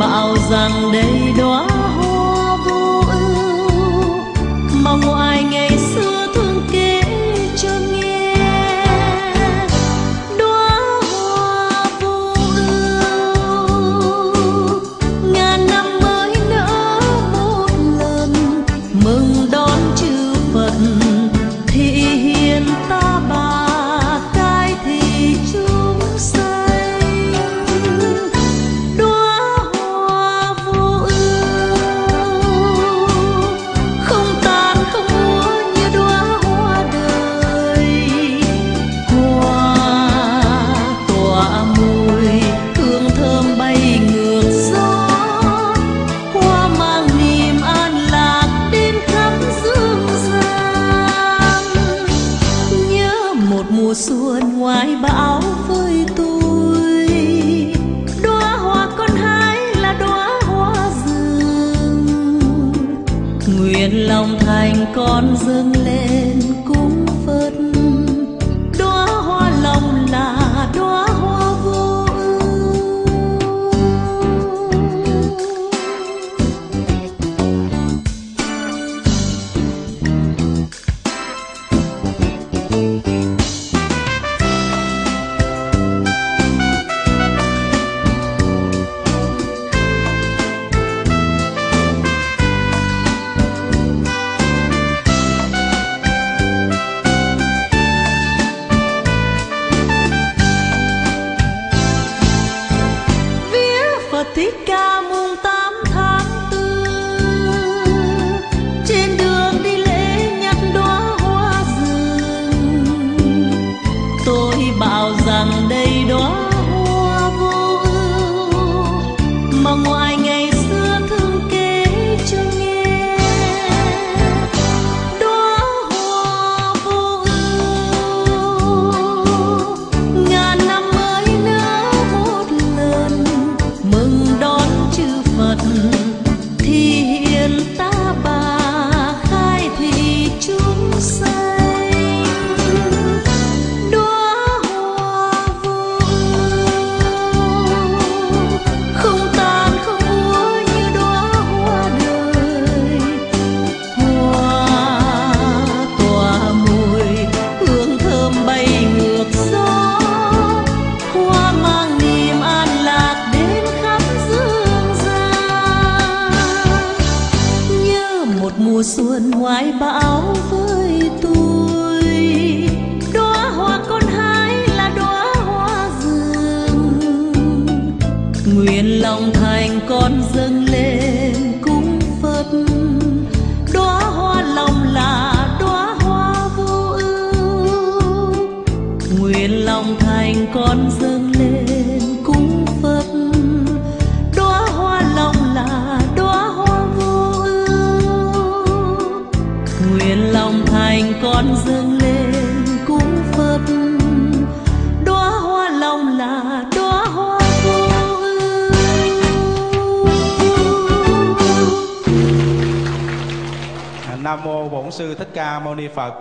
mạo rằng đây đóa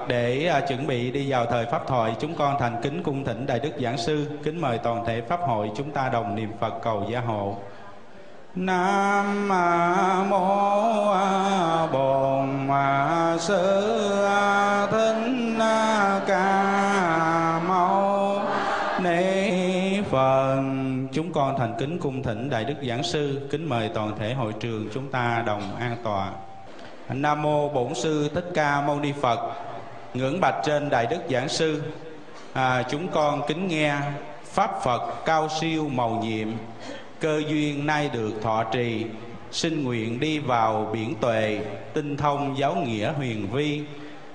để à, chuẩn bị đi vào thời pháp thoại, chúng con thành kính cung thỉnh đại đức giảng sư kính mời toàn thể pháp hội chúng ta đồng niệm Phật cầu gia hộ. Nam mô Bổn sư Thích Ca Mâu Ni Phật. Chúng con thành kính cung thỉnh đại đức giảng sư kính mời toàn thể hội trường chúng ta đồng an tọa. Nam mô Bổn sư Thích Ca Mâu Ni Phật. Ngưỡng bạch trên đại đức giảng sư. À, chúng con kính nghe pháp Phật cao siêu màu nhiệm, cơ duyên nay được thọ trì, xin nguyện đi vào biển tuệ, tinh thông giáo nghĩa huyền vi.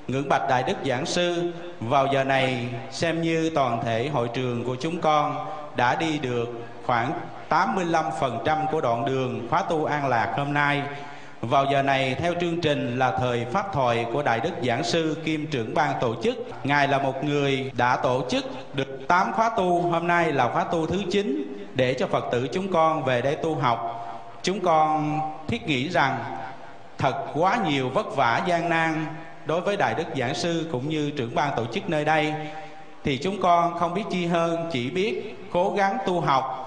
Ngưỡng bạch đại đức giảng sư, vào giờ này xem như toàn thể hội trường của chúng con đã đi được khoảng 85% của đoạn đường khóa tu an lạc hôm nay vào giờ này, theo chương trình là thời pháp thoại của Đại Đức Giảng Sư Kim trưởng ban tổ chức, Ngài là một người đã tổ chức được 8 khóa tu. Hôm nay là khóa tu thứ 9 Để cho Phật tử chúng con về đây tu học. Chúng con thiết nghĩ rằng Thật quá nhiều vất vả, gian nan Đối với Đại Đức Giảng Sư cũng như trưởng ban tổ chức nơi đây. Thì chúng con không biết chi hơn, Chỉ biết cố gắng tu học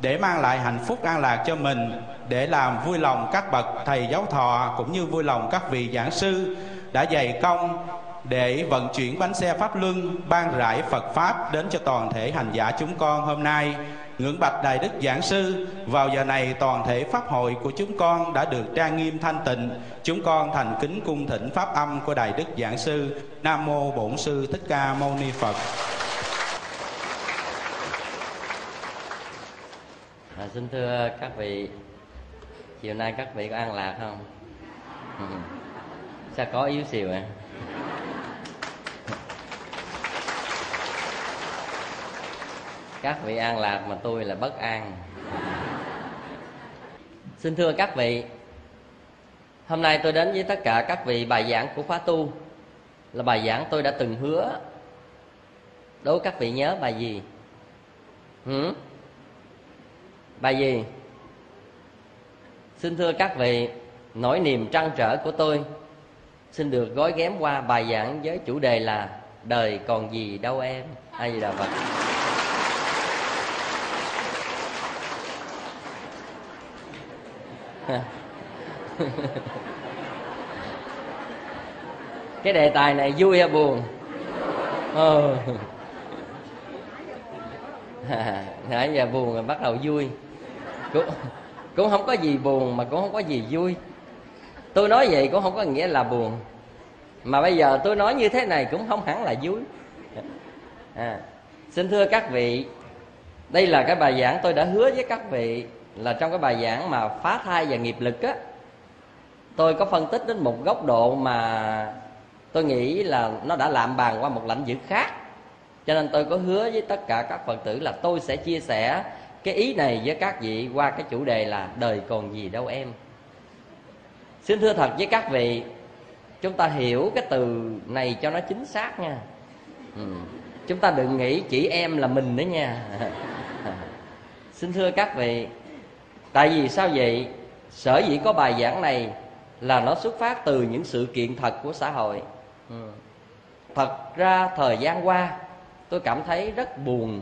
để mang lại hạnh phúc an lạc cho mình, để làm vui lòng các bậc thầy giáo thọ cũng như vui lòng các vị giảng sư đã dày công để vận chuyển bánh xe pháp luân ban rải Phật pháp đến cho toàn thể hành giả chúng con hôm nay. Ngưỡng bạch đại đức giảng sư, vào giờ này toàn thể pháp hội của chúng con đã được trang nghiêm thanh tịnh. Chúng con thành kính cung thỉnh pháp âm của đại đức giảng sư. Nam mô bổn sư thích ca mâu ni phật. À, xin thưa các vị chiều nay các vị có an lạc không? Sao có yếu xìu à các vị an lạc mà tôi là bất an. Xin thưa các vị hôm nay tôi đến với tất cả các vị bài giảng của khóa tu. Là bài giảng tôi đã từng hứa. Đố các vị nhớ bài gì? Hử? Bài gì? Xin thưa các vị, nỗi niềm trăn trở của tôi xin được gói ghém qua bài giảng với chủ đề là đời còn gì đâu em? Ai gì đà phật. Cái đề tài này vui hay buồn? Ờ. Nãy giờ buồn rồi bắt đầu vui cũng, cũng không có gì buồn mà cũng không có gì vui. Tôi nói vậy cũng không có nghĩa là buồn. Mà bây giờ tôi nói như thế này cũng không hẳn là vui. À, xin thưa các vị đây là cái bài giảng tôi đã hứa với các vị là trong cái bài giảng mà phá thai và nghiệp lực á tôi có phân tích đến một góc độ mà tôi nghĩ là nó đã làm bàn qua một lãnh vực khác. Cho nên tôi có hứa với tất cả các phật tử là tôi sẽ chia sẻ cái ý này với các vị qua cái chủ đề là đời còn gì đâu em. Xin thưa thật với các vị, chúng ta hiểu cái từ này cho nó chính xác nha. Ừ. chúng ta đừng nghĩ chỉ em là mình nữa nha. Xin thưa các vị, tại vì sao vậy? Sở dĩ có bài giảng này là nó xuất phát từ những sự kiện thật của xã hội. Ừ. thật ra thời gian qua, tôi cảm thấy rất buồn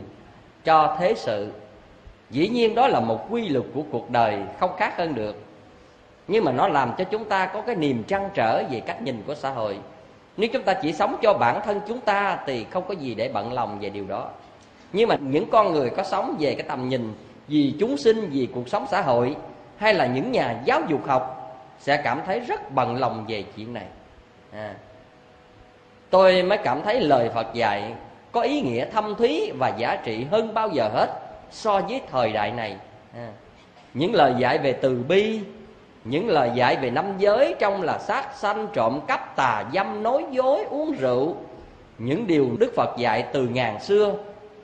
cho thế sự dĩ nhiên đó là một quy luật của cuộc đời không khác hơn được. Nhưng mà nó làm cho chúng ta có cái niềm trăn trở về cách nhìn của xã hội. Nếu chúng ta chỉ sống cho bản thân chúng ta thì không có gì để bận lòng về điều đó. Nhưng mà những con người có sống về cái tầm nhìn vì chúng sinh, vì cuộc sống xã hội hay là những nhà giáo dục học sẽ cảm thấy rất bận lòng về chuyện này. À. tôi mới cảm thấy lời phật dạy có ý nghĩa thâm thúy và giá trị hơn bao giờ hết so với thời đại này à. những lời dạy về từ bi, những lời dạy về năm giới trong là sát sanh, trộm cắp, tà dâm, nói dối, uống rượu, những điều đức phật dạy từ ngàn xưa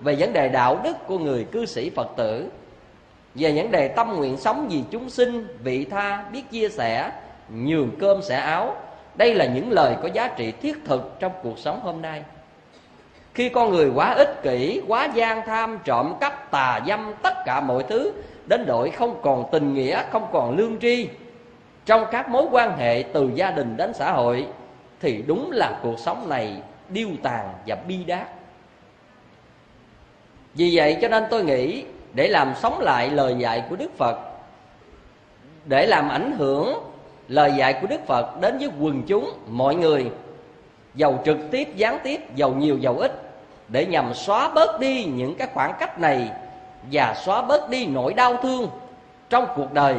về vấn đề đạo đức của người cư sĩ phật tử, về vấn đề tâm nguyện sống vì chúng sinh, vị tha, biết chia sẻ, nhường cơm sẻ áo đây là những lời có giá trị thiết thực trong cuộc sống hôm nay khi con người quá ích kỷ, quá gian tham, trộm cắp, tà dâm, tất cả mọi thứ, đến đội không còn tình nghĩa, không còn lương tri. Trong các mối quan hệ từ gia đình đến xã hội, thì đúng là cuộc sống này điêu tàn và bi đát. Vì vậy cho nên tôi nghĩ, để làm sống lại lời dạy của đức phật, để làm ảnh hưởng lời dạy của đức phật đến với quần chúng, mọi người, giàu trực tiếp, gián tiếp, giàu nhiều, giàu ít để nhằm xóa bớt đi những cái khoảng cách này và xóa bớt đi nỗi đau thương trong cuộc đời,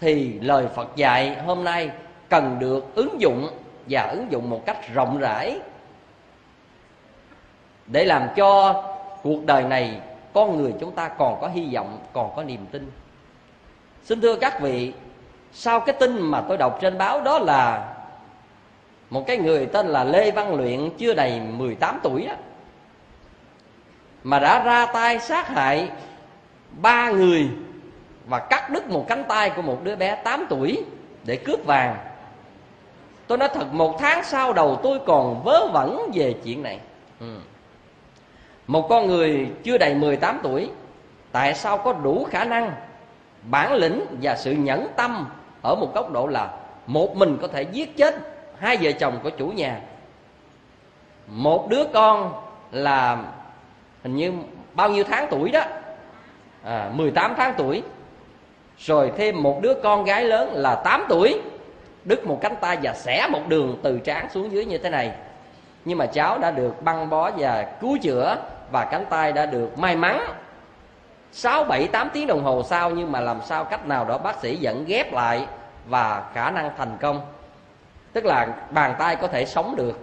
thì lời Phật dạy hôm nay cần được ứng dụng và ứng dụng một cách rộng rãi để làm cho cuộc đời này con người chúng ta còn có hy vọng, còn có niềm tin. Xin thưa các vị, sau cái tin mà tôi đọc trên báo đó là một cái người tên là Lê Văn Luyện, chưa đầy 18 tuổi đó mà đã ra tay sát hại ba người và cắt đứt một cánh tay của một đứa bé 8 tuổi để cướp vàng. Tôi nói thật, một tháng sau đầu tôi còn vớ vẩn về chuyện này. Ừ. một con người chưa đầy 18 tuổi, tại sao có đủ khả năng, bản lĩnh và sự nhẫn tâm ở một góc độ là một mình có thể giết chết hai vợ chồng của chủ nhà? Một đứa con là hình như bao nhiêu tháng tuổi đó? À, 18 tháng tuổi. Rồi thêm một đứa con gái lớn là 8 tuổi. Đứt một cánh tay và xẻ một đường từ trán xuống dưới như thế này. Nhưng mà cháu đã được băng bó và cứu chữa và cánh tay đã được may mắn. 6, 7, 8 tiếng đồng hồ sau nhưng mà làm sao cách nào đó bác sĩ vẫn ghép lại và khả năng thành công. Tức là bàn tay có thể sống được.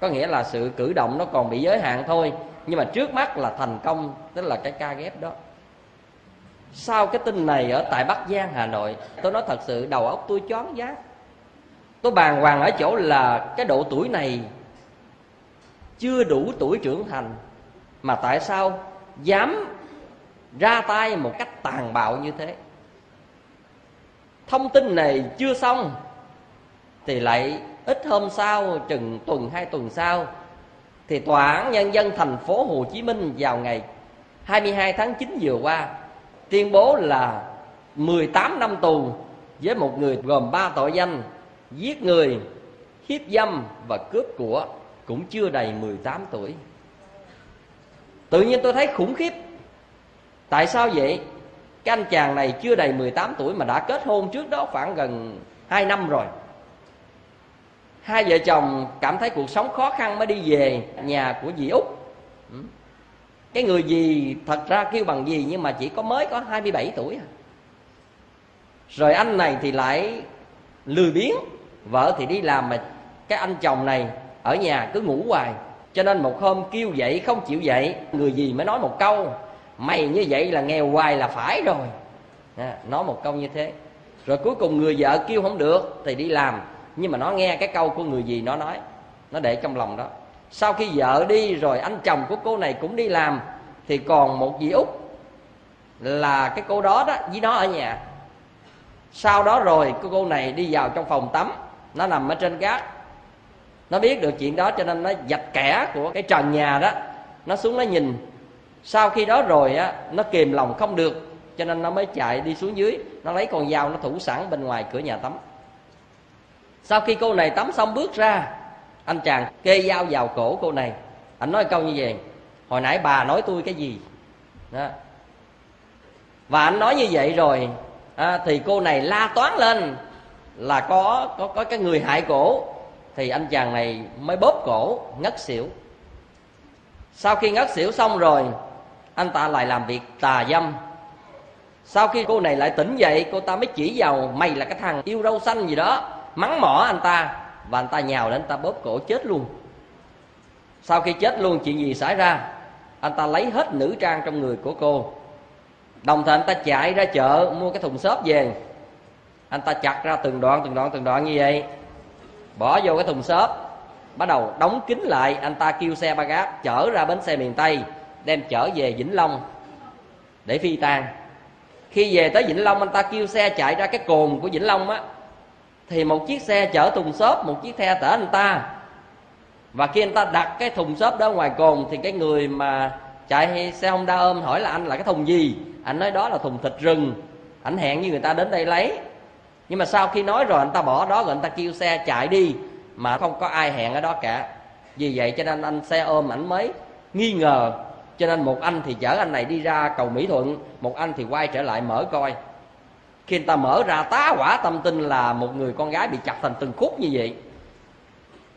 Có nghĩa là sự cử động nó còn bị giới hạn thôi nhưng mà trước mắt là thành công, tức là cái ca ghép đó. Sau cái tin này ở tại bắc giang, hà nội, tôi nói thật sự, đầu óc tôi choáng váng. Tôi bàng hoàng ở chỗ là cái độ tuổi này chưa đủ tuổi trưởng thành. Mà tại sao dám ra tay một cách tàn bạo như thế? Thông tin này chưa xong, thì lại ít hôm sau, chừng tuần, hai tuần sau thì tòa án nhân dân thành phố Hồ Chí Minh vào ngày 22 tháng 9 vừa qua tuyên bố là 18 năm tù với một người gồm ba tội danh giết người, hiếp dâm và cướp của cũng chưa đầy 18 tuổi. Tự nhiên tôi thấy khủng khiếp. Tại sao vậy? Cái anh chàng này chưa đầy 18 tuổi mà đã kết hôn trước đó khoảng gần 2 năm rồi. Hai vợ chồng cảm thấy cuộc sống khó khăn mới đi về nhà của dì Út. Ừ. Cái người dì thật ra kêu bằng gì nhưng mà chỉ có mới có 27 tuổi. À. Rồi anh này thì lại lười biếng, vợ thì đi làm mà cái anh chồng này ở nhà cứ ngủ hoài cho nên một hôm kêu dậy không chịu dậy người gì mới nói một câu mày như vậy là nghèo hoài là phải rồi à, nói một câu như thế rồi cuối cùng người vợ kêu không được thì đi làm nhưng mà nó nghe cái câu của người gì nó nói, nó để trong lòng đó. Sau khi vợ đi rồi, anh chồng của cô này cũng đi làm, thì còn một dì út là cái cô đó đó, với nó ở nhà. Sau đó rồi cô cô này đi vào trong phòng tắm, nó nằm ở trên gác. Nó biết được chuyện đó, cho nên nó dạch kẻ của cái trần nhà đó, nó xuống nó nhìn. Sau khi đó rồi á, nó kìm lòng không được, cho nên nó mới chạy đi xuống dưới. Nó lấy con dao, nó thủ sẵn bên ngoài cửa nhà tắm sau khi cô này tắm xong bước ra anh chàng kê dao vào cổ cô này. Anh nói câu như vậy hồi nãy bà nói tôi cái gì? Đó. Và anh nói như vậy rồi à, thì cô này la toán lên là có có có cái người hại cổ. Thì anh chàng này mới bóp cổ ngất xỉu. Sau khi ngất xỉu xong rồi anh ta lại làm việc tà dâm. Sau khi cô này lại tỉnh dậy cô ta mới chỉ vào mày là cái thằng yêu râu xanh gì đó mắng mỏ anh ta và anh ta nhào đến anh ta bóp cổ chết luôn. Sau khi chết luôn, chuyện gì xảy ra? Anh ta lấy hết nữ trang trong người của cô. Đồng thời anh ta chạy ra chợ mua cái thùng xốp về. Anh ta chặt ra từng đoạn từng đoạn từng đoạn như vậy. Bỏ vô cái thùng xốp, bắt đầu đóng kín lại. Anh ta kêu xe ba gác, chở ra bến xe miền tây, đem chở về vĩnh long để phi tang. Khi về tới vĩnh long, anh ta kêu xe chạy ra cái cồn của vĩnh long á thì một chiếc xe chở thùng xốp, một chiếc xe tở anh ta. Và khi anh ta đặt cái thùng xốp đó ngoài cồn thì cái người mà chạy xe honda ôm hỏi là anh là cái thùng gì? Anh nói đó là thùng thịt rừng. Anh hẹn như người ta đến đây lấy. Nhưng mà sau khi nói rồi anh ta bỏ đó rồi anh ta kêu xe chạy đi. Mà không có ai hẹn ở đó cả. Vì vậy cho nên anh xe ôm ảnh mới nghi ngờ. Cho nên một anh thì chở anh này đi ra cầu mỹ thuận, một anh thì quay trở lại mở coi khi người ta mở ra tá quả tâm tin là một người con gái bị chặt thành từng khúc như vậy.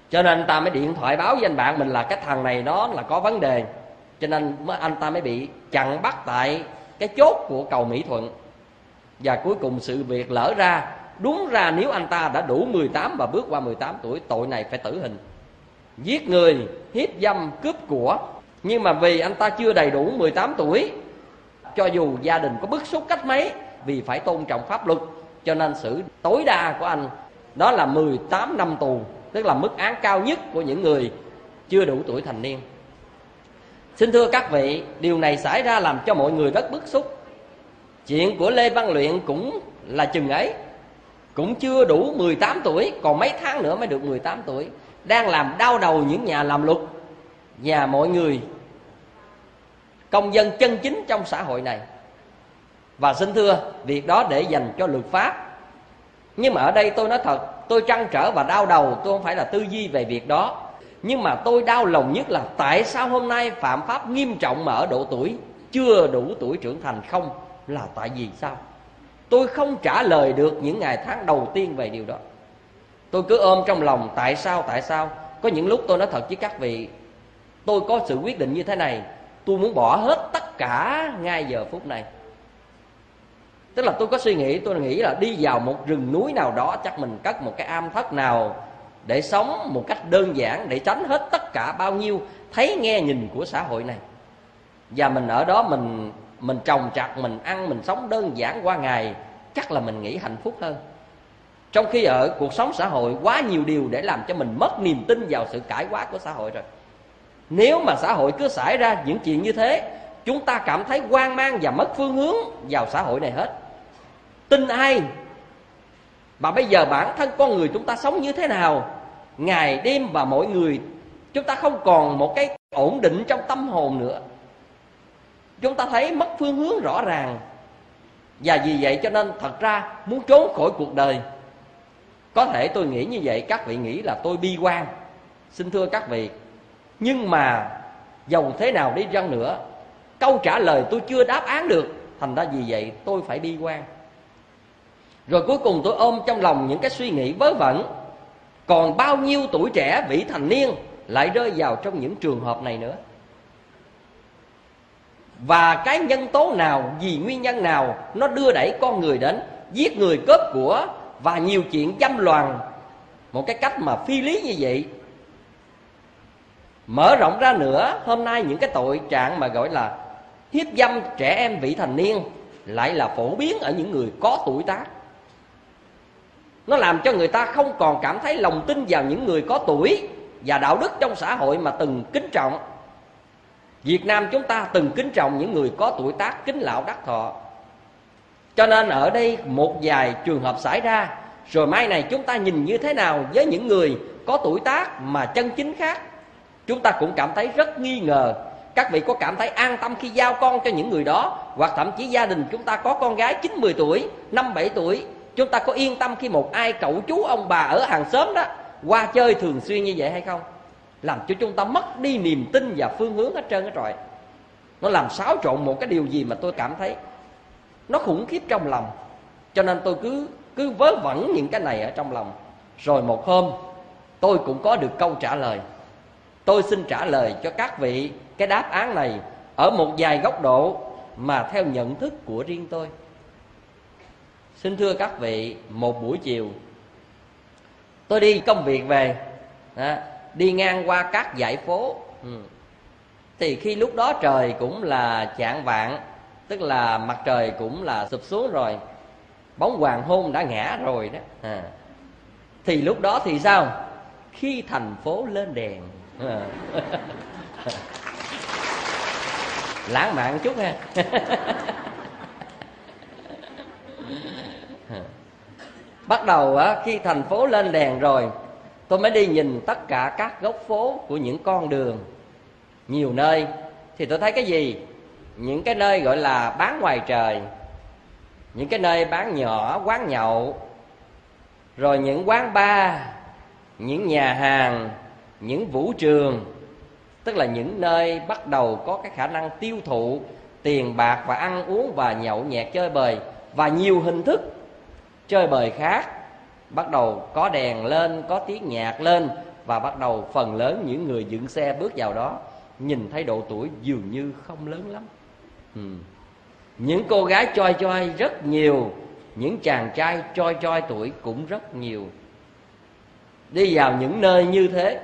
Cho nên anh ta mới điện thoại báo với anh bạn mình là cái thằng này nó là có vấn đề. Cho nên anh ta mới bị chặn bắt tại cái chốt của cầu mỹ thuận. Và cuối cùng sự việc lỡ ra. Đúng ra nếu anh ta đã đủ 18 và bước qua 18 tuổi, tội này phải tử hình. Giết người, hiếp dâm, cướp của. Nhưng mà vì anh ta chưa đầy đủ 18 tuổi, cho dù gia đình có bức xúc cách mấy vì phải tôn trọng pháp luật, cho nên xử tối đa của anh đó là 18 năm tù, tức là mức án cao nhất của những người chưa đủ tuổi thành niên. Xin thưa các vị, điều này xảy ra làm cho mọi người rất bức xúc. Chuyện của lê văn luyện cũng là chừng ấy. Cũng chưa đủ 18 tuổi, còn mấy tháng nữa mới được 18 tuổi, đang làm đau đầu những nhà làm luật và mọi người, công dân chân chính trong xã hội này và xin thưa, việc đó để dành cho luật pháp. Nhưng mà ở đây tôi nói thật, tôi trăn trở và đau đầu, tôi không phải là tư duy về việc đó. Nhưng mà tôi đau lòng nhất là tại sao hôm nay phạm pháp nghiêm trọng mà ở độ tuổi, chưa đủ tuổi trưởng thành không? Là tại vì sao? Tôi không trả lời được những ngày tháng đầu tiên về điều đó. Tôi cứ ôm trong lòng tại sao tại sao? Có những lúc tôi nói thật với các vị, tôi có sự quyết định như thế này, tôi muốn bỏ hết tất cả ngay giờ phút này tức là tôi có suy nghĩ, tôi nghĩ là đi vào một rừng núi nào đó, chắc mình cất một cái am thất nào để sống một cách đơn giản, để tránh hết tất cả bao nhiêu thấy nghe nhìn của xã hội này. Và mình ở đó, mình mình trồng trặt mình ăn, mình sống đơn giản qua ngày, chắc là mình nghĩ hạnh phúc hơn. Trong khi ở cuộc sống xã hội, quá nhiều điều để làm cho mình mất niềm tin vào sự cải hóa của xã hội rồi. Nếu mà xã hội cứ xảy ra những chuyện như thế, chúng ta cảm thấy hoang mang và mất phương hướng vào xã hội này hết tin ai? Và bây giờ bản thân con người chúng ta sống như thế nào? Ngày đêm và mỗi người, chúng ta không còn một cái ổn định trong tâm hồn nữa. Chúng ta thấy mất phương hướng rõ ràng. Và vì vậy cho nên thật ra muốn trốn khỏi cuộc đời, có thể tôi nghĩ như vậy, các vị nghĩ là tôi bi quan. Xin thưa các vị, nhưng mà dầu thế nào đi chăng nữa, câu trả lời tôi chưa đáp án được, thành ra vì vậy tôi phải bi quan rồi cuối cùng tôi ôm trong lòng những cái suy nghĩ vớ vẩn. Còn bao nhiêu tuổi trẻ vị thành niên lại rơi vào trong những trường hợp này nữa? Và cái nhân tố nào, vì nguyên nhân nào nó đưa đẩy con người đến giết người cướp của và nhiều chuyện dâm loạn? Một cái cách mà phi lý như vậy. Mở rộng ra nữa, hôm nay những cái tội trạng mà gọi là hiếp dâm trẻ em vị thành niên lại là phổ biến ở những người có tuổi tác nó làm cho người ta không còn cảm thấy lòng tin vào những người có tuổi và đạo đức trong xã hội mà từng kính trọng. Việt Nam chúng ta từng kính trọng những người có tuổi tác kính lão đắc thọ. Cho nên ở đây một vài trường hợp xảy ra Rồi mai này chúng ta nhìn như thế nào với những người có tuổi tác mà chân chính khác? Chúng ta cũng cảm thấy rất nghi ngờ. Các vị có cảm thấy an tâm khi giao con cho những người đó Hoặc thậm chí gia đình chúng ta có con gái 9-10 tuổi, 5-7 tuổi Chúng ta có yên tâm khi một ai cậu chú ông bà ở hàng xóm đó, Qua chơi thường xuyên như vậy hay không? Làm cho chúng ta mất đi niềm tin và phương hướng hết trơn hết rồi nó làm xáo trộn một cái điều gì mà tôi cảm thấy nó khủng khiếp trong lòng. Cho nên tôi cứ cứ vớ vẩn những cái này ở trong lòng. Rồi một hôm, tôi cũng có được câu trả lời. Tôi xin trả lời cho các vị cái đáp án này ở một vài góc độ mà theo nhận thức của riêng tôi xin thưa các vị một buổi chiều tôi đi công việc về đó, đi ngang qua các dãy phố ừ. thì khi lúc đó trời cũng là chạng vạn tức là mặt trời cũng là sụp xuống rồi bóng hoàng hôn đã ngã rồi đó à. thì lúc đó thì sao khi thành phố lên đèn à. lãng mạn chút ha bắt đầu á, khi thành phố lên đèn rồi tôi mới đi nhìn tất cả các góc phố của những con đường. Nhiều nơi thì tôi thấy cái gì? Những cái nơi gọi là bán ngoài trời những cái nơi bán nhỏ quán nhậu rồi những quán bar những nhà hàng những vũ trường tức là những nơi bắt đầu có cái khả năng tiêu thụ tiền bạc và ăn uống và nhậu nhẹt chơi bời và nhiều hình thức chơi bời khác. Bắt đầu có đèn lên, có tiếng nhạc lên và bắt đầu phần lớn những người dựng xe bước vào đó nhìn thấy độ tuổi dường như không lớn lắm. Ừ. những cô gái choi choi rất nhiều, những chàng trai choi choi tuổi cũng rất nhiều. Đi vào những nơi như thế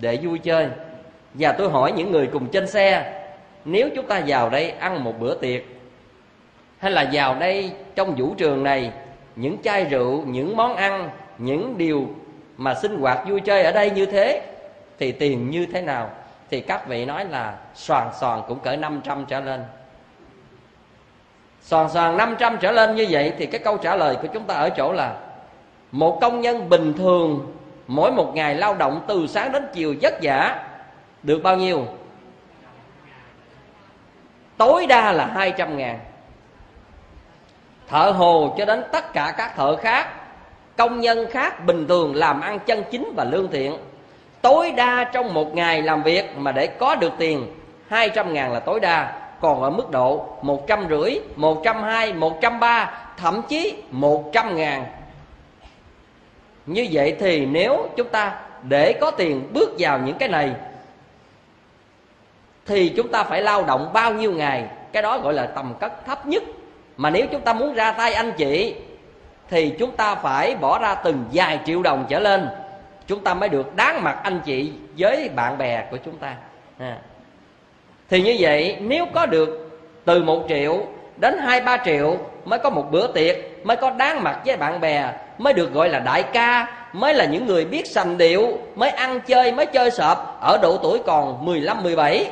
để vui chơi. Và tôi hỏi những người cùng trên xe, nếu chúng ta vào đây ăn một bữa tiệc hay là vào đây trong vũ trường này, những chai rượu, những món ăn, những điều mà sinh hoạt vui chơi ở đây như thế, thì tiền như thế nào? Thì các vị nói là soàn soàn cũng cỡ 500 trở lên. Soàn soàn 500 trở lên như vậy thì cái câu trả lời của chúng ta ở chỗ là, một công nhân bình thường mỗi một ngày lao động từ sáng đến chiều vất vả, được bao nhiêu? Tối đa là 200 ngàn thợ hồ cho đến tất cả các thợ khác, công nhân khác bình thường làm ăn chân chính và lương thiện. Tối đa trong một ngày làm việc mà để có được tiền 200 ngàn là tối đa, còn ở mức độ một trăm rưỡi, một trăm hai, một trăm ba, thậm chí một trăm ngàn. Như vậy thì nếu chúng ta để có tiền bước vào những cái này, thì chúng ta phải lao động bao nhiêu ngày? Cái đó gọi là tầm cất thấp nhất mà nếu chúng ta muốn ra tay anh chị, thì chúng ta phải bỏ ra từng vài triệu đồng trở lên. Chúng ta mới được đáng mặt anh chị với bạn bè của chúng ta. À. thì như vậy, nếu có được từ một triệu đến hai, ba triệu, mới có một bữa tiệc, mới có đáng mặt với bạn bè, mới được gọi là đại ca, mới là những người biết sành điệu, mới ăn chơi, mới chơi sợp ở độ tuổi còn 15 17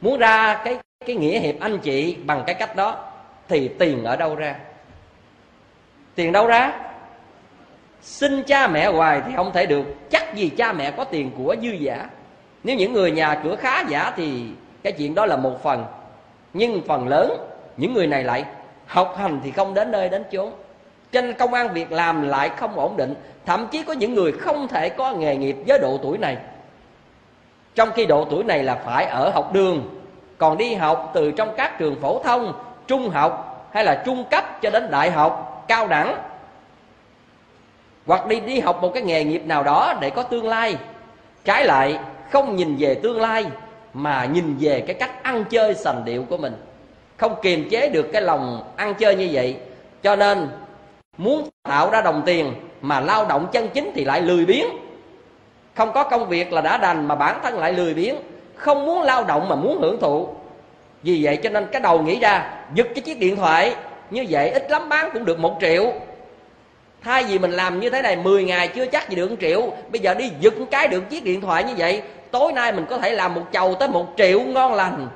muốn ra cái cái nghĩa hiệp anh chị bằng cái cách đó thì tiền ở đâu ra? Tiền đâu ra? Xin cha mẹ hoài thì không thể được. Chắc gì cha mẹ có tiền của dư giả. Nếu những người nhà cửa khá giả thì cái chuyện đó là một phần. Nhưng phần lớn, những người này lại học hành thì không đến nơi đến chốn. Trên công an việc làm lại không ổn định. Thậm chí có những người không thể có nghề nghiệp với độ tuổi này. Trong khi độ tuổi này là phải ở học đường, còn đi học từ trong các trường phổ thông trung học hay là trung cấp cho đến đại học, cao đẳng, hoặc đi đi học một cái nghề nghiệp nào đó để có tương lai. Trái lại, không nhìn về tương lai, mà nhìn về cái cách ăn chơi sành điệu của mình. Không kiềm chế được cái lòng ăn chơi như vậy. Cho nên, muốn tạo ra đồng tiền mà lao động chân chính thì lại lười biếng. Không có công việc là đã đành mà bản thân lại lười biếng. Không muốn lao động mà muốn hưởng thụ vì vậy cho nên cái đầu nghĩ ra, giật cái chiếc điện thoại, như vậy ít lắm bán cũng được một triệu. Thay vì mình làm như thế này 10 ngày chưa chắc gì được một triệu. Bây giờ đi giật cái được chiếc điện thoại như vậy, tối nay mình có thể làm một chầu tới một triệu ngon lành.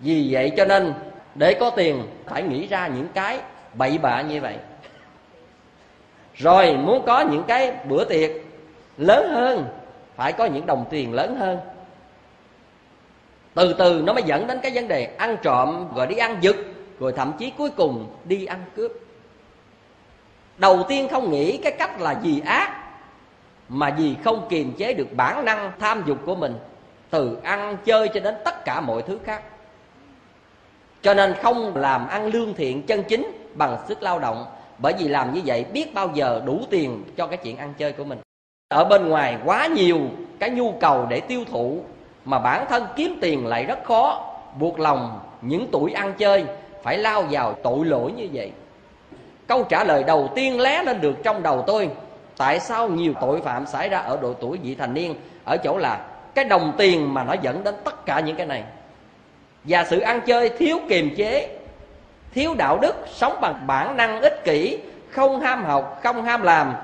Vì vậy cho nên, để có tiền, phải nghĩ ra những cái bậy bạ như vậy. Rồi, muốn có những cái bữa tiệc lớn hơn, phải có những đồng tiền lớn hơn từ từ nó mới dẫn đến cái vấn đề ăn trộm, rồi đi ăn giật, rồi thậm chí cuối cùng đi ăn cướp. Đầu tiên không nghĩ cái cách là gì ác, mà vì không kiềm chế được bản năng tham dục của mình, từ ăn chơi cho đến tất cả mọi thứ khác. Cho nên không làm ăn lương thiện chân chính bằng sức lao động, bởi vì làm như vậy biết bao giờ đủ tiền cho cái chuyện ăn chơi của mình. Ở bên ngoài quá nhiều cái nhu cầu để tiêu thụ mà bản thân kiếm tiền lại rất khó. Buộc lòng những tuổi ăn chơi phải lao vào tội lỗi như vậy. Câu trả lời đầu tiên lé lên được trong đầu tôi, tại sao nhiều tội phạm xảy ra ở độ tuổi vị thành niên ở chỗ là cái đồng tiền mà nó dẫn đến tất cả những cái này? Và sự ăn chơi thiếu kiềm chế, thiếu đạo đức, sống bằng bản năng ích kỷ, không ham học, không ham làm.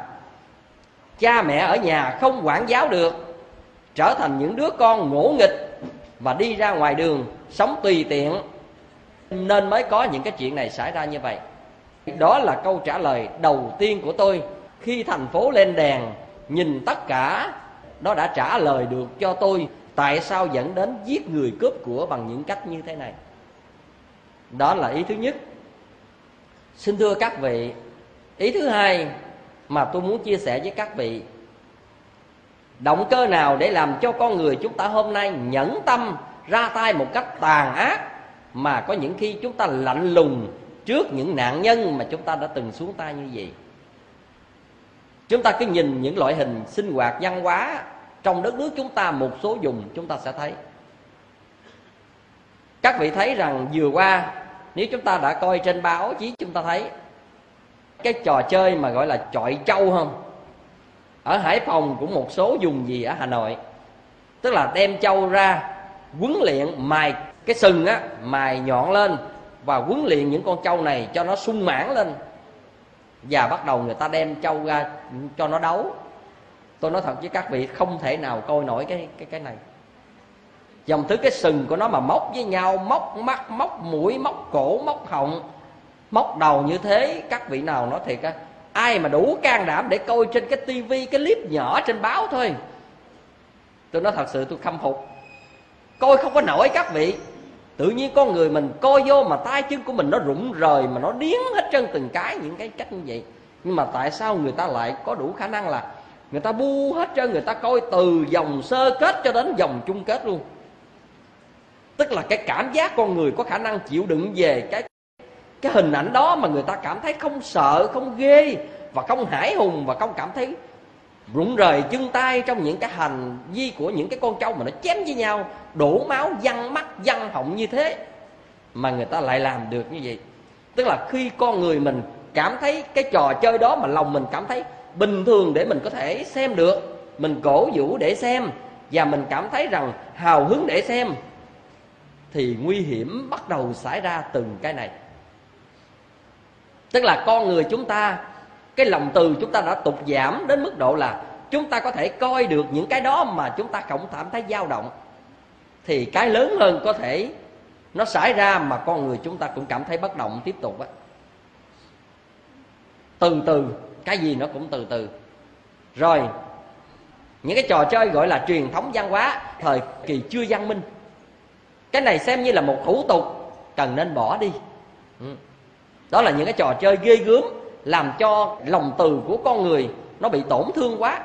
Cha mẹ ở nhà không quản giáo được trở thành những đứa con ngỗ nghịch và đi ra ngoài đường sống tùy tiện. Nên mới có những cái chuyện này xảy ra như vậy. Đó là câu trả lời đầu tiên của tôi khi thành phố lên đèn, nhìn tất cả, nó đã trả lời được cho tôi tại sao dẫn đến giết người cướp của bằng những cách như thế này. Đó là ý thứ nhất. Xin thưa các vị, ý thứ hai mà tôi muốn chia sẻ với các vị động cơ nào để làm cho con người chúng ta hôm nay nhẫn tâm, ra tay một cách tàn ác? Mà có những khi chúng ta lạnh lùng trước những nạn nhân mà chúng ta đã từng xuống tay như vậy. Chúng ta cứ nhìn những loại hình sinh hoạt văn hóa trong đất nước chúng ta, một số dùng chúng ta sẽ thấy. Các vị thấy rằng vừa qua, nếu chúng ta đã coi trên báo chí, chúng ta thấy cái trò chơi mà gọi là chọi trâu không? Ở hải phòng cũng một số dùng gì ở hà nội. Tức là đem châu ra, huấn luyện mài cái sừng á, mài nhọn lên và huấn luyện những con trâu này cho nó sung mãn lên. Và bắt đầu người ta đem trâu ra cho nó đấu. Tôi nói thật với các vị, không thể nào coi nổi cái cái cái này. Dòng thứ cái sừng của nó mà móc với nhau, móc mắt, móc mũi, móc cổ, móc họng, móc đầu như thế, các vị nào nói thiệt á ai mà đủ can đảm để coi trên cái tivi cái clip nhỏ trên báo thôi. Tôi nói thật sự tôi khâm phục. Coi không có nổi các vị. Tự nhiên con người mình coi vô mà tay chân của mình nó rụng rời, mà nó điếng hết trơn từng cái những cái cách như vậy. Nhưng mà tại sao người ta lại có đủ khả năng là người ta bu hết trơn, người ta coi từ dòng sơ kết cho đến dòng chung kết luôn? Tức là cái cảm giác con người có khả năng chịu đựng về cái cái hình ảnh đó mà người ta cảm thấy không sợ, không ghê và không hải hùng và không cảm thấy rụng rời chân tay trong những cái hành vi của những cái con trâu mà nó chém với nhau, đổ máu, văng mắt, văng họng như thế mà người ta lại làm được như vậy. Tức là khi con người mình cảm thấy cái trò chơi đó mà lòng mình cảm thấy bình thường để mình có thể xem được, mình cổ vũ để xem và mình cảm thấy rằng hào hứng để xem, thì nguy hiểm bắt đầu xảy ra từng cái này tức là con người chúng ta, cái lòng từ chúng ta đã tụt giảm đến mức độ là chúng ta có thể coi được những cái đó mà chúng ta không cảm thấy dao động. Thì cái lớn hơn có thể nó xảy ra mà con người chúng ta cũng cảm thấy bất động tiếp tục á. Từ từ, cái gì nó cũng từ từ. Rồi, những cái trò chơi gọi là truyền thống văn hóa, thời kỳ chưa văn minh. Cái này xem như là một hủ tục, cần nên bỏ đi. Ừ đó là những cái trò chơi ghê gớm làm cho lòng từ của con người nó bị tổn thương quá.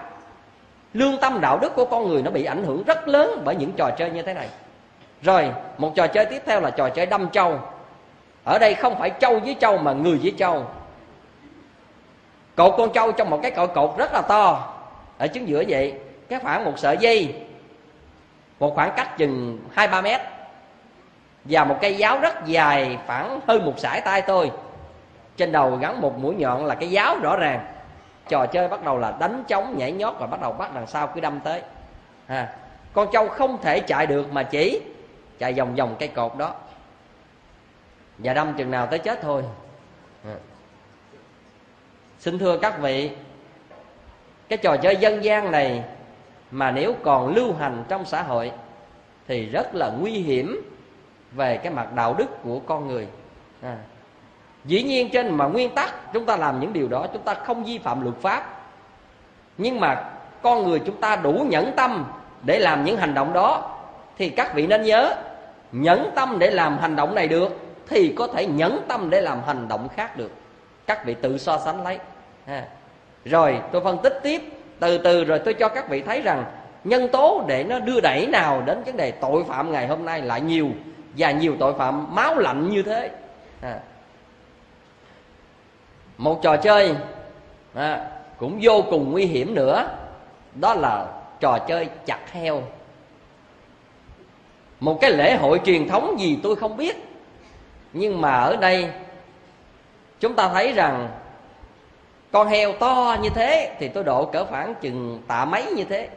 Lương tâm đạo đức của con người nó bị ảnh hưởng rất lớn bởi những trò chơi như thế này. Rồi, một trò chơi tiếp theo là trò chơi đâm trâu. Ở đây không phải trâu với trâu mà người với trâu. Cột con trâu trong một cái cội cột rất là to. Ở chính giữa vậy, cái khoảng một sợi dây. Một khoảng cách chừng hai ba mét. Và một cây giáo rất dài, khoảng hơn một sải tay tôi trên đầu gắn một mũi nhọn là cái giáo rõ ràng. Trò chơi bắt đầu là đánh trống nhảy nhót và bắt đầu bắt đằng sau cứ đâm tới. Ha. Con trâu không thể chạy được mà chỉ chạy vòng vòng cây cột đó. Và đâm chừng nào tới chết thôi. À. xin thưa các vị, cái trò chơi dân gian này mà nếu còn lưu hành trong xã hội thì rất là nguy hiểm về cái mặt đạo đức của con người. À dĩ nhiên trên mà nguyên tắc, chúng ta làm những điều đó, chúng ta không vi phạm luật pháp. Nhưng mà con người chúng ta đủ nhẫn tâm để làm những hành động đó, thì các vị nên nhớ, nhẫn tâm để làm hành động này được, thì có thể nhẫn tâm để làm hành động khác được. Các vị tự so sánh lấy. Ha. rồi, tôi phân tích tiếp. Từ từ rồi tôi cho các vị thấy rằng, nhân tố để nó đưa đẩy nào đến vấn đề tội phạm ngày hôm nay lại nhiều, và nhiều tội phạm máu lạnh như thế. À một trò chơi à, cũng vô cùng nguy hiểm nữa. Đó là trò chơi chặt heo. Một cái lễ hội truyền thống gì tôi không biết. Nhưng mà ở đây chúng ta thấy rằng con heo to như thế thì tôi độ cỡ khoảng chừng tạ mấy như thế.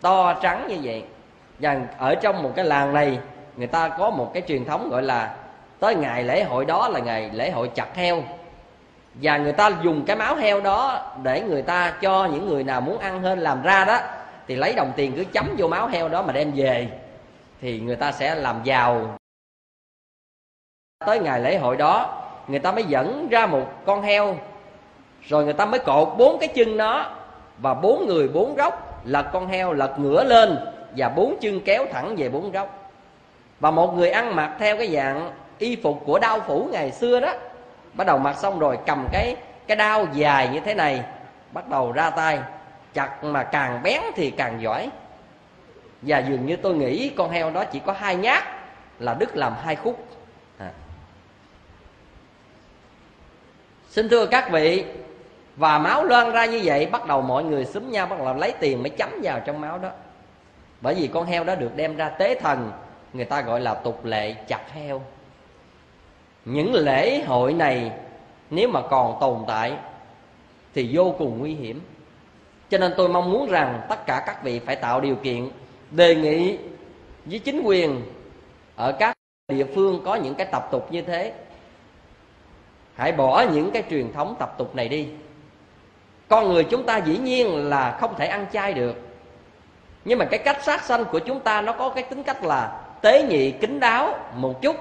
To trắng như vậy. Và ở trong một cái làng này người ta có một cái truyền thống gọi là tới ngày lễ hội đó là ngày lễ hội chặt heo và người ta dùng cái máu heo đó để người ta cho những người nào muốn ăn hơn làm ra đó, thì lấy đồng tiền cứ chấm vô máu heo đó mà đem về, thì người ta sẽ làm giàu. Tới ngày lễ hội đó, người ta mới dẫn ra một con heo, rồi người ta mới cột bốn cái chân nó, và bốn người bốn góc lật con heo, lật ngửa lên và bốn chân kéo thẳng về bốn góc và một người ăn mặc theo cái dạng y phục của đao phủ ngày xưa đó bắt đầu mặc xong rồi, cầm cái cái đao dài như thế này, bắt đầu ra tay. Chặt mà càng bén thì càng giỏi. Và dường như tôi nghĩ con heo đó chỉ có hai nhát là đức làm hai khúc. À. xin thưa các vị, và máu loan ra như vậy, bắt đầu mọi người xúm nhau, bắt đầu lấy tiền mới chấm vào trong máu đó. Bởi vì con heo đó được đem ra tế thần, người ta gọi là tục lệ chặt heo những lễ hội này, nếu mà còn tồn tại, thì vô cùng nguy hiểm. Cho nên tôi mong muốn rằng tất cả các vị phải tạo điều kiện đề nghị với chính quyền ở các địa phương có những cái tập tục như thế. Hãy bỏ những cái truyền thống tập tục này đi. Con người chúng ta dĩ nhiên là không thể ăn chay được. Nhưng mà cái cách sát sanh của chúng ta nó có cái tính cách là tế nhị kính đáo một chút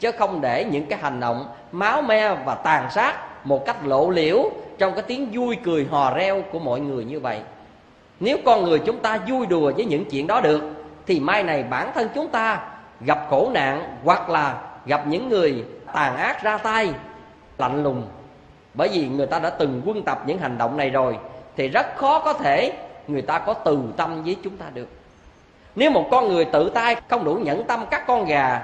chứ không để những cái hành động máu me và tàn sát một cách lộ liễu trong cái tiếng vui cười hò reo của mọi người như vậy. Nếu con người chúng ta vui đùa với những chuyện đó được, thì mai này bản thân chúng ta gặp khổ nạn hoặc là gặp những người tàn ác ra tay, lạnh lùng. Bởi vì người ta đã từng quân tập những hành động này rồi, thì rất khó có thể người ta có từ tâm với chúng ta được. Nếu một con người tự tay không đủ nhẫn tâm các con gà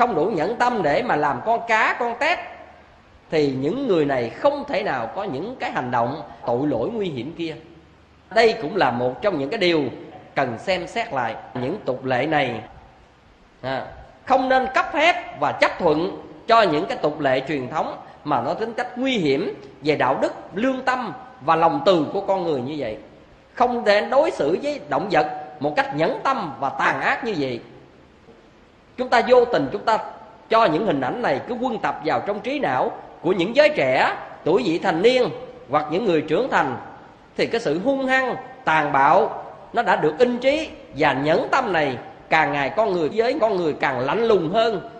không đủ nhẫn tâm để mà làm con cá con tét thì những người này không thể nào có những cái hành động tội lỗi nguy hiểm kia. Đây cũng là một trong những cái điều cần xem xét lại. Những tục lệ này à, không nên cấp phép và chấp thuận cho những cái tục lệ truyền thống mà nó tính cách nguy hiểm về đạo đức lương tâm và lòng từ của con người như vậy. Không nên đối xử với động vật một cách nhẫn tâm và tàn ác như vậy chúng ta vô tình chúng ta cho những hình ảnh này cứ quân tập vào trong trí não của những giới trẻ, tuổi vị thành niên hoặc những người trưởng thành. Thì cái sự hung hăng, tàn bạo, nó đã được in trí và nhẫn tâm này càng ngày con người với con người càng lạnh lùng hơn.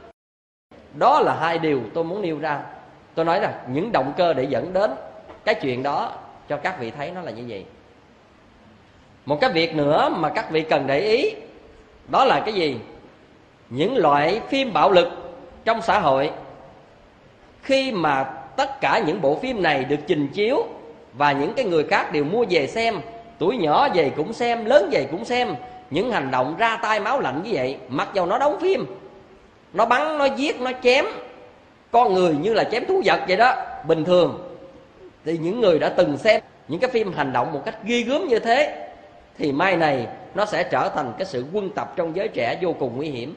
Đó là hai điều tôi muốn nêu ra. Tôi nói rằng những động cơ để dẫn đến cái chuyện đó cho các vị thấy nó là như vậy. Một cái việc nữa mà các vị cần để ý đó là cái gì? Những loại phim bạo lực trong xã hội. Khi mà tất cả những bộ phim này được trình chiếu và những cái người khác đều mua về xem, tuổi nhỏ về cũng xem, lớn về cũng xem, những hành động ra tay máu lạnh như vậy, mặc dầu nó đóng phim, nó bắn, nó giết, nó chém, con người như là chém thú vật vậy đó, bình thường. Thì những người đã từng xem những cái phim hành động một cách ghi gớm như thế, thì mai này nó sẽ trở thành cái sự quân tập trong giới trẻ vô cùng nguy hiểm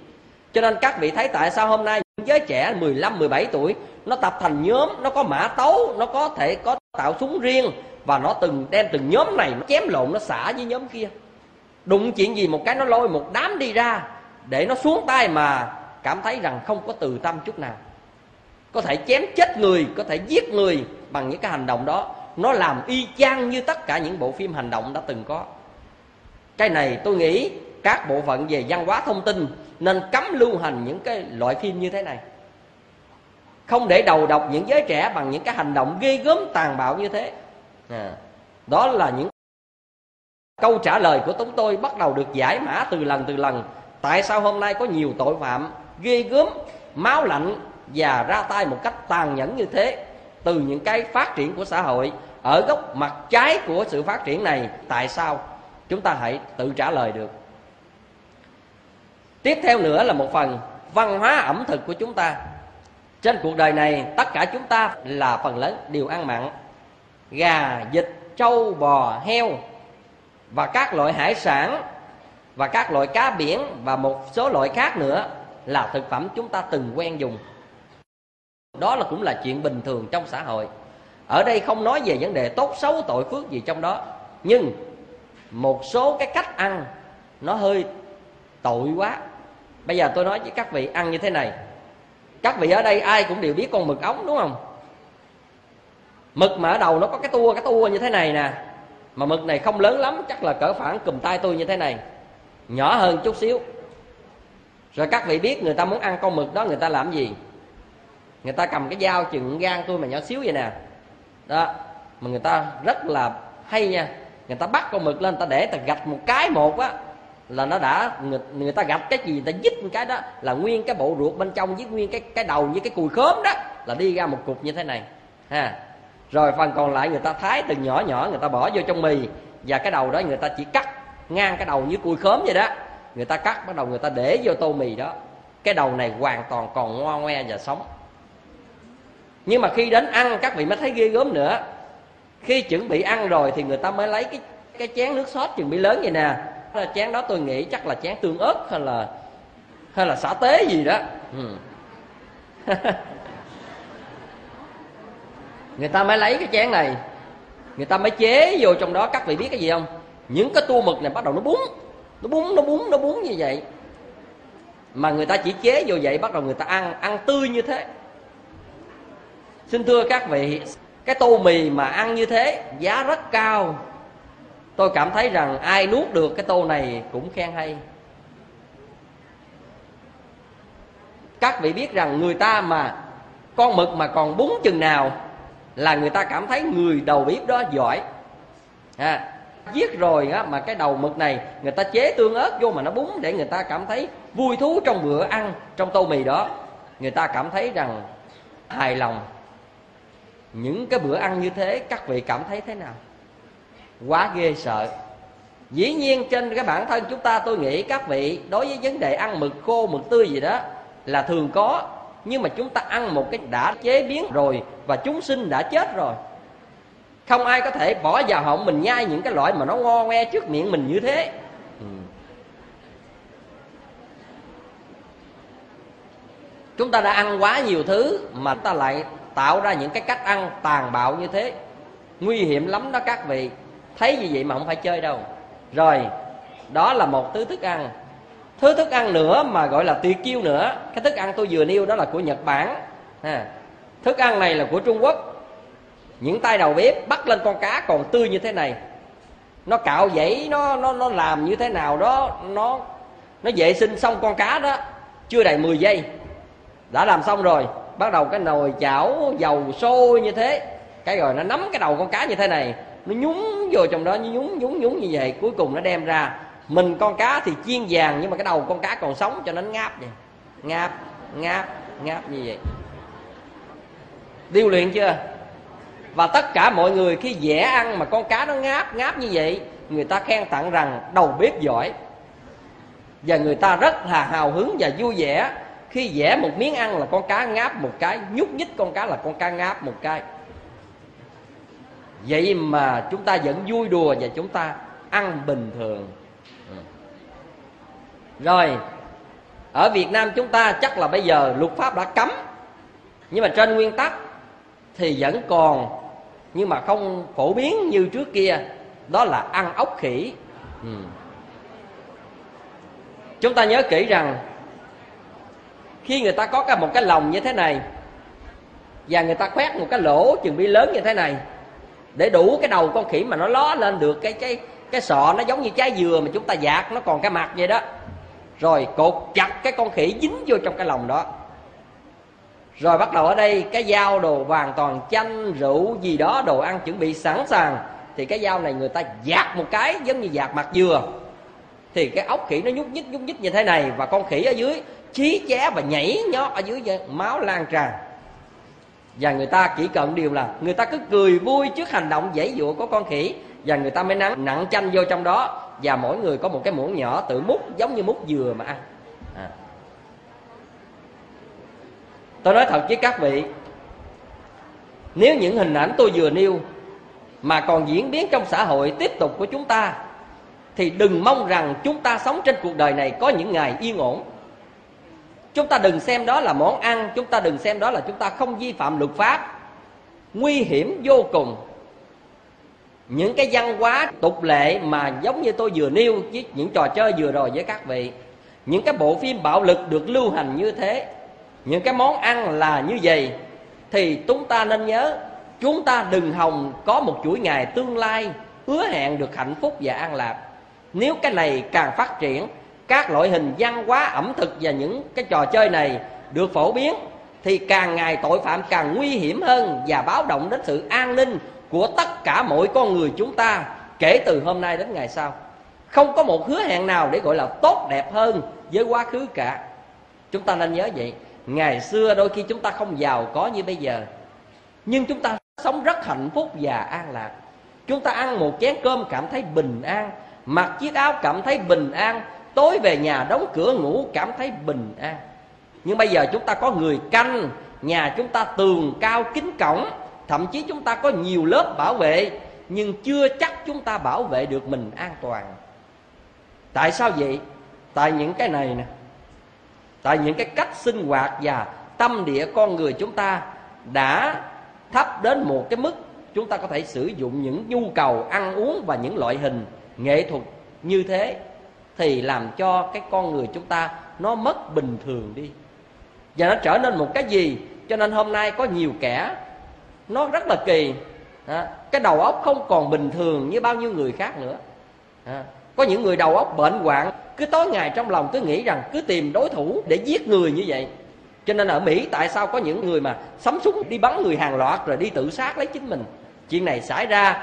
cho nên các vị thấy tại sao hôm nay những giới trẻ 15, 17 tuổi nó tập thành nhóm nó có mã tấu nó có thể có tạo súng riêng và nó từng đem từng nhóm này nó chém lộn nó xả với nhóm kia. Đụng chuyện gì một cái nó lôi một đám đi ra để nó xuống tay mà cảm thấy rằng không có từ tâm chút nào. Có thể chém chết người có thể giết người bằng những cái hành động đó. Nó làm y chang như tất cả những bộ phim hành động đã từng có. Cái này tôi nghĩ các bộ phận về văn hóa thông tin nên cấm lưu hành những cái loại phim như thế này. Không để đầu độc những giới trẻ bằng những cái hành động ghê gớm tàn bạo như thế. À, đó là những câu trả lời của chúng tôi bắt đầu được giải mã từ lần từ lần. Tại sao hôm nay có nhiều tội phạm ghê gớm máu lạnh và ra tay một cách tàn nhẫn như thế từ những cái phát triển của xã hội? Ở góc mặt trái của sự phát triển này tại sao? Chúng ta hãy tự trả lời được tiếp theo nữa là một phần văn hóa ẩm thực của chúng ta. Trên cuộc đời này, tất cả chúng ta là phần lớn đều ăn mặn. Gà, vịt, trâu, bò, heo và các loại hải sản và các loại cá biển và một số loại khác nữa là thực phẩm chúng ta từng quen dùng. Đó là cũng là chuyện bình thường trong xã hội. Ở đây không nói về vấn đề tốt, xấu, tội phước gì trong đó, nhưng một số cái cách ăn nó hơi tội quá bây giờ tôi nói với các vị, ăn như thế này. Các vị ở đây ai cũng đều biết con mực ống, đúng không? Mực mà ở đầu nó có cái tua cái tua như thế này nè. Mà mực này không lớn lắm, chắc là cỡ khoảng cùm tay tôi như thế này. Nhỏ hơn chút xíu. Rồi các vị biết người ta muốn ăn con mực đó, người ta làm gì? Người ta cầm cái dao chừng gan tôi mà nhỏ xíu vậy nè. Đó, mà người ta rất là hay nha. Người ta bắt con mực lên, người ta để ta gạch một cái một á là nó đã người, người ta gặp cái gì người ta dít cái đó là nguyên cái bộ ruột bên trong với nguyên cái cái đầu với cái cùi khóm đó là đi ra một cục như thế này ha. Rồi phần còn lại người ta thái từng nhỏ nhỏ người ta bỏ vô trong mì và cái đầu đó người ta chỉ cắt ngang cái đầu như cùi khóm vậy đó. Người ta cắt bắt đầu người ta để vô tô mì đó. Cái đầu này hoàn toàn còn ngoa ngoe và sống. Nhưng mà khi đến ăn các vị mới thấy ghê gớm nữa. Khi chuẩn bị ăn rồi thì người ta mới lấy cái cái chén nước sốt chuẩn bị lớn vậy nè chén đó tôi nghĩ chắc là chén tương ớt hay là hay là xả tế gì đó. Ừ. người ta mới lấy cái chén này. Người ta mới chế vô trong đó. Các vị biết cái gì không? Những cái tua mực này bắt đầu nó bún nó bún nó bún nó bún như vậy. Mà người ta chỉ chế vô vậy, bắt đầu người ta ăn ăn tươi như thế. Xin thưa các vị, cái tô mì mà ăn như thế, giá rất cao tôi cảm thấy rằng ai nuốt được cái tô này cũng khen hay. Các vị biết rằng người ta mà con mực mà còn bún chừng nào là người ta cảm thấy người đầu bếp đó giỏi. À, giết rồi á mà cái đầu mực này người ta chế tương ớt vô mà nó bún để người ta cảm thấy vui thú trong bữa ăn trong tô mì đó. Người ta cảm thấy rằng hài lòng. Những cái bữa ăn như thế các vị cảm thấy thế nào? Quá ghê sợ. Dĩ nhiên trên cái bản thân chúng ta, tôi nghĩ các vị đối với vấn đề ăn mực khô, mực tươi gì đó là thường có, nhưng mà chúng ta ăn một cái đã chế biến rồi và chúng sinh đã chết rồi. Không ai có thể bỏ vào họng mình nhai những cái loại mà nó ngon nghe trước miệng mình như thế. Ừ. chúng ta đã ăn quá nhiều thứ mà ta lại tạo ra những cái cách ăn tàn bạo như thế. Nguy hiểm lắm đó các vị thấy như vậy mà không phải chơi đâu. Rồi đó là một thứ thức ăn. Thứ thức ăn nữa mà gọi là tuyệt chiêu nữa. Cái thức ăn tôi vừa nêu đó là của nhật bản. À, thức ăn này là của trung quốc. Những tay đầu bếp bắt lên con cá còn tươi như thế này. Nó cạo dãy nó nó nó làm như thế nào đó nó nó vệ sinh xong con cá đó chưa đầy 10 giây. Đã làm xong rồi bắt đầu cái nồi chảo dầu sôi như thế. Cái rồi nó nắm cái đầu con cá như thế này nó nhúng vô trong đó nhúng nhúng nhúng như vậy. Cuối cùng nó đem ra. Mình con cá thì chiên vàng, nhưng mà cái đầu con cá còn sống cho nên ngáp vậy. Ngáp ngáp ngáp như vậy. Điêu luyện chưa? Và tất cả mọi người khi dễ ăn mà con cá nó ngáp ngáp như vậy, người ta khen tặng rằng đầu bếp giỏi. Và người ta rất là hào hứng và vui vẻ. Khi vẽ một miếng ăn là con cá ngáp một cái, nhúc nhích con cá là con cá ngáp một cái vậy mà chúng ta vẫn vui đùa và chúng ta ăn bình thường. Ừ. Rồi, ở việt nam chúng ta chắc là bây giờ luật pháp đã cấm. Nhưng mà trên nguyên tắc thì vẫn còn, nhưng mà không phổ biến như trước kia, đó là ăn ốc khỉ. Ừ. chúng ta nhớ kỹ rằng, khi người ta có cái một cái lồng như thế này, và người ta khoét một cái lỗ chừng bi lớn như thế này để đủ cái đầu con khỉ mà nó ló lên được cái cái cái sọ nó giống như trái dừa mà chúng ta dạt nó còn cái mặt vậy đó. Rồi cột chặt cái con khỉ dính vô trong cái lồng đó. Rồi bắt đầu ở đây cái dao đồ hoàn toàn chanh rượu gì đó đồ ăn chuẩn bị sẵn sàng. Thì cái dao này người ta dạt một cái giống như dạt mặt dừa. Thì cái ốc khỉ nó nhúc nhích nhúc nhích như thế này. Và con khỉ ở dưới chí ché và nhảy nhót ở dưới vậy, máu lan tràn và người ta chỉ cần điều là người ta cứ cười vui trước hành động dãy dụa của con khỉ, và người ta mới nắng, nặng chanh vô trong đó. Và mỗi người có một cái muỗng nhỏ tự múc, giống như múc dừa mà ăn. À. tôi nói thật với các vị, nếu những hình ảnh tôi vừa nêu mà còn diễn biến trong xã hội tiếp tục của chúng ta, thì đừng mong rằng chúng ta sống trên cuộc đời này có những ngày yên ổn chúng ta đừng xem đó là món ăn, chúng ta đừng xem đó là chúng ta không vi phạm luật pháp. Nguy hiểm vô cùng. Những cái văn hóa tục lệ mà giống như tôi vừa nêu, với những trò chơi vừa rồi với các vị. Những cái bộ phim bạo lực được lưu hành như thế, những cái món ăn là như vậy, thì chúng ta nên nhớ, chúng ta đừng hòng có một chuỗi ngày tương lai hứa hẹn được hạnh phúc và an lạc. Nếu cái này càng phát triển các loại hình văn hóa ẩm thực và những cái trò chơi này được phổ biến thì càng ngày tội phạm càng nguy hiểm hơn và báo động đến sự an ninh của tất cả mỗi con người chúng ta, kể từ hôm nay đến ngày sau. Không có một hứa hẹn nào để gọi là tốt đẹp hơn với quá khứ cả. Chúng ta nên nhớ vậy, ngày xưa đôi khi chúng ta không giàu có như bây giờ, nhưng chúng ta sống rất hạnh phúc và an lạc. Chúng ta ăn một chén cơm cảm thấy bình an, mặc chiếc áo cảm thấy bình an tối về nhà đóng cửa ngủ, cảm thấy bình an. Nhưng bây giờ chúng ta có người canh, nhà chúng ta tường cao kính cổng, thậm chí chúng ta có nhiều lớp bảo vệ, nhưng chưa chắc chúng ta bảo vệ được mình an toàn. Tại sao vậy? Tại những cái này nè. Tại những cái cách sinh hoạt và tâm địa con người chúng ta đã thấp đến một cái mức chúng ta có thể sử dụng những nhu cầu ăn uống và những loại hình nghệ thuật như thế thì làm cho cái con người chúng ta nó mất bình thường đi. Và nó trở nên một cái gì? Cho nên hôm nay có nhiều kẻ nó rất là kỳ. À, cái đầu óc không còn bình thường như bao nhiêu người khác nữa. À, có những người đầu óc bệnh hoạn cứ tối ngày trong lòng cứ nghĩ rằng cứ tìm đối thủ để giết người như vậy. Cho nên ở mỹ tại sao có những người mà sắm súng đi bắn người hàng loạt rồi đi tự sát lấy chính mình? Chuyện này xảy ra